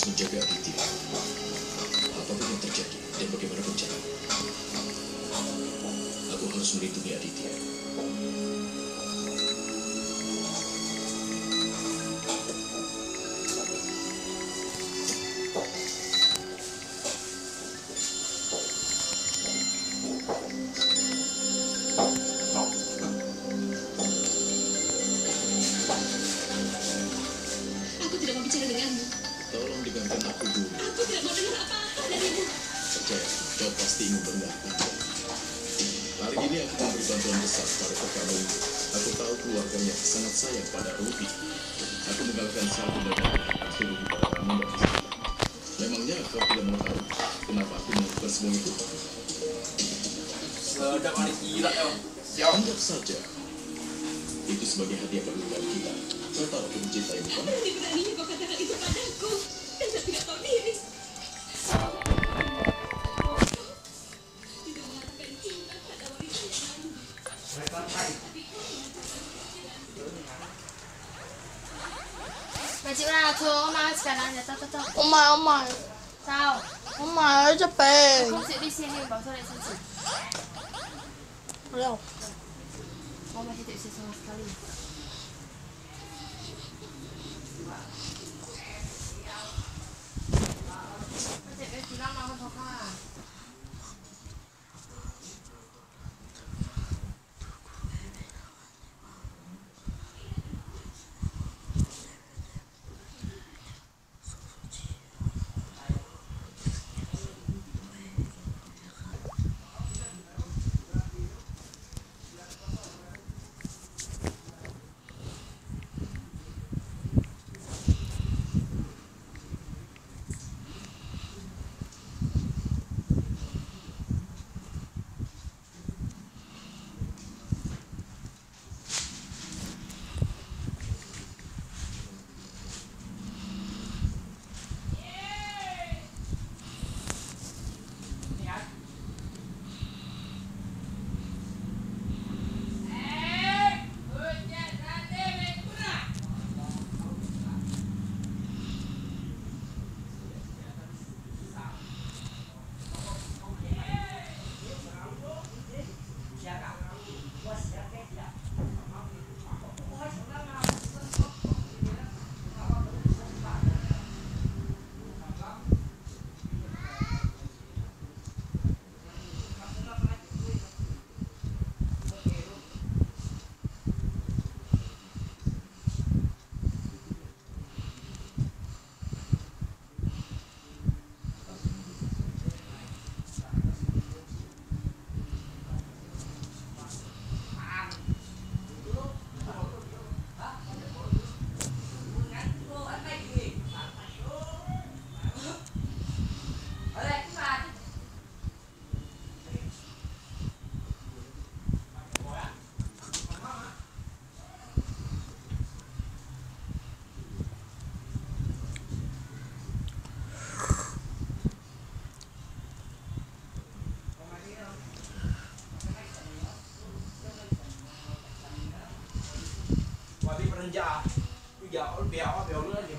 sebagai objektif Hari ini aku memberi bantuan besar pada Kokano itu. Aku tahu keluarganya sangat sayang pada Ruby. Aku mengalahkan satu dari aku Ruby pada kamu dan. Memangnya kau tidak mau tahu kenapa aku melakukan semua itu? Sedap hari gila ya. Siap. Anggap saja itu sebagai hadiah pernikahan kita. Kau tahu aku mencintai bukan? Berani-beraninya kau katakan itu padaku. Masih tidak bisa sama sekali? Macam dia bilang mau mình giờ. Bây giờ béo béo nữa thì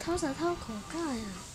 偷啥偷口干呀、啊！